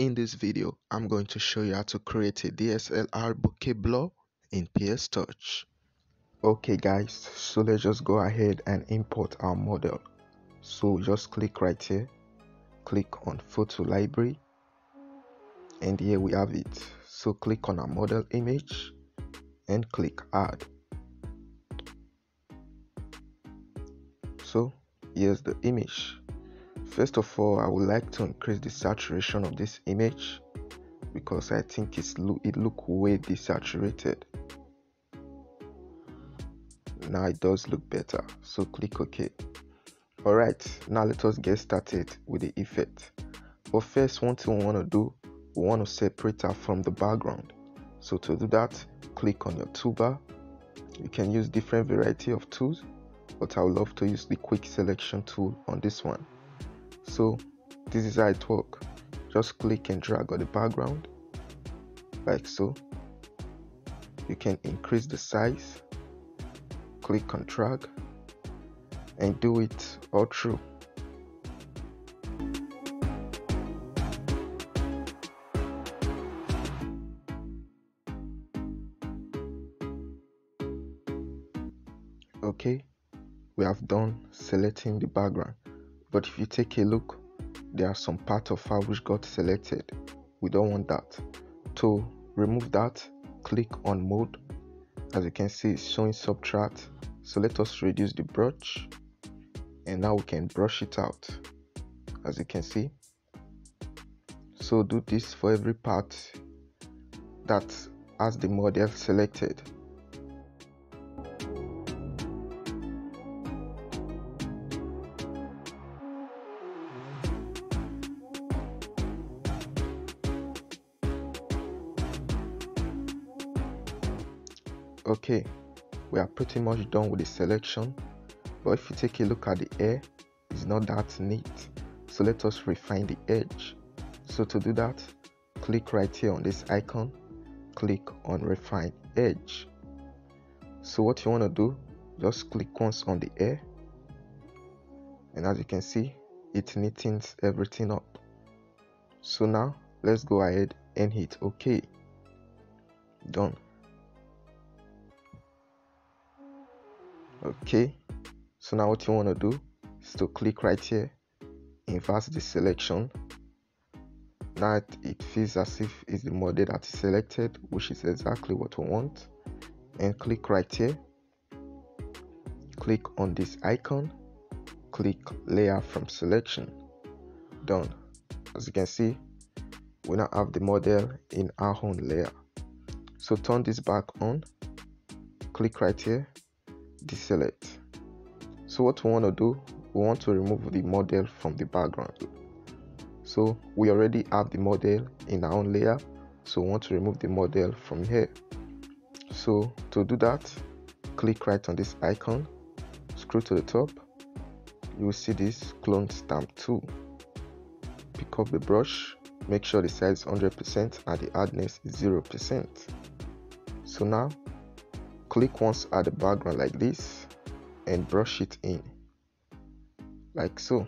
In this video, I'm going to show you how to create a DSLR bokeh blur in PS Touch. Okay guys, so let's just go ahead and import our model. So just click right here, click on photo library and here we have it. So click on our model image and click add. So here's the image First of all, I would like to increase the saturation of this image because I think it's it look way desaturated. Now it does look better, so click OK. Alright, now let us get started with the effect. But first, one thing we want to do, we want to separate her from the background. So to do that, click on your toolbar. You can use different variety of tools, but I would love to use the quick selection tool on this one so this is how it works just click and drag on the background like so. You can increase the size click on drag and do it all through. Okay we have done selecting the background but if you take a look there are some part of file which got selected. We don't want that. To remove that click on mode. As you can see it's showing subtract. So let us reduce the brush and now we can brush it out. As you can see. So do this for every part that has the model selected okay we are pretty much done with the selection but if you take a look at the hair it's not that neat. So let us refine the edge. So to do that click right here on this icon click on refine edge. So what you want to do just click once on the hair and as you can see it neatens everything up. So now let's go ahead and hit ok done okay so now what you want to do is to click right here invert the selection. Now it feels as if it's the model that is selected which is exactly what we want. And click right here. Click on this icon. Click layer from selection. Done. As you can see we now have the model in our own layer. So turn this back on. Click right here deselect so what we want to do we want to remove the model from the background. So we already have the model in our own layer so we want to remove the model from here. So to do that click right on this icon scroll to the top. You will see this clone stamp tool pick up the brush make sure the size is 100% and the hardness is 0% so now click once at the background like this and brush it in like so.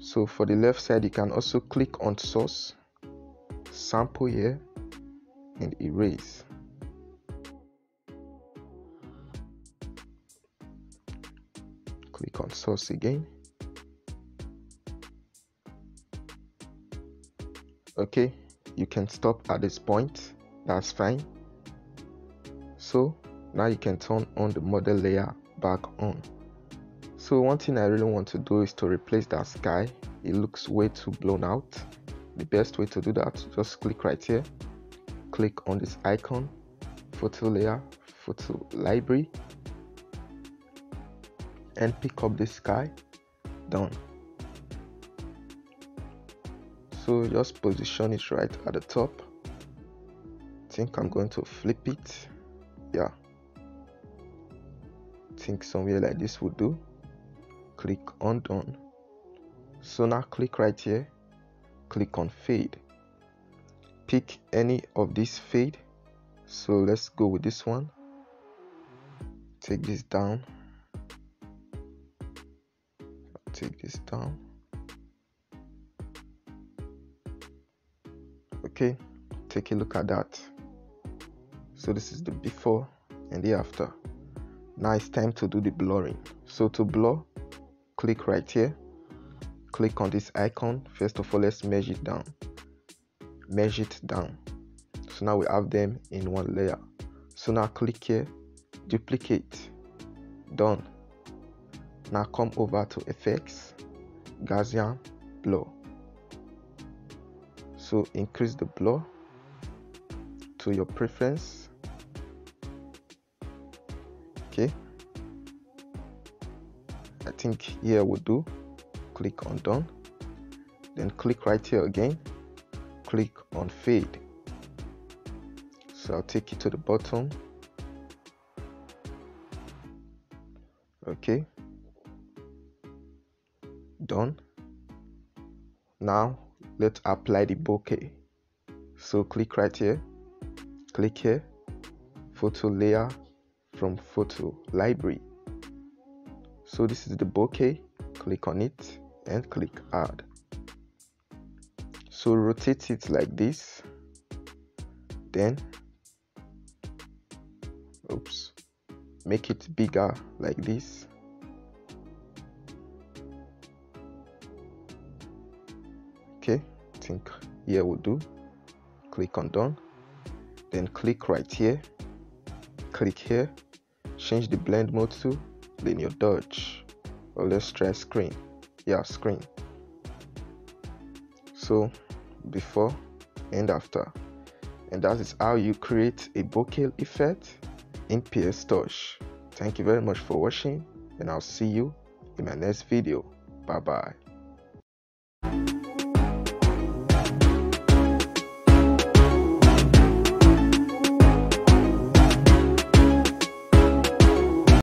So for the left side you can also click on source sample here and erase. Click on source again okay you can stop at this point that's fine. So now you can turn on the model layer back on. So one thing i really want to do is to replace that sky. It looks way too blown out. The best way to do that just click right here. Click on this icon photo layer photo library and pick up the sky. Done so just position it right at the top. Think i'm going to flip it. Yeah. Think somewhere like this would do. Click on done. So now click right here. Click on fade. Pick any of these fade. So let's go with this one. Take this down. Take this down. Okay take a look at that. So this is the before and the after. Now it's time to do the blurring. So to blur click right here. Click on this icon. First of all let's measure it down. Measure it down. So now we have them in one layer. So now click here. Duplicate. Done. Now come over to effects. Gaussian blur so increase the blur to your preference. Okay. I think here will do. Click on done. Then click right here again. Click on fade. So I'll take it to the bottom. Okay. Done. Now let's apply the bokeh. So click right here. Click here. Photo layer from photo library. So this is the bokeh. Click on it and click add. So rotate it like this. Then oops make it bigger like this okay I think here will do. Click on done. Then click right here. Click here. Change the blend mode to linear dodge or let's try screen. Yeah screen. So before and after. And that is how you create a bokeh effect in PS Touch. Thank you very much for watching and I'll see you in my next video. Bye bye.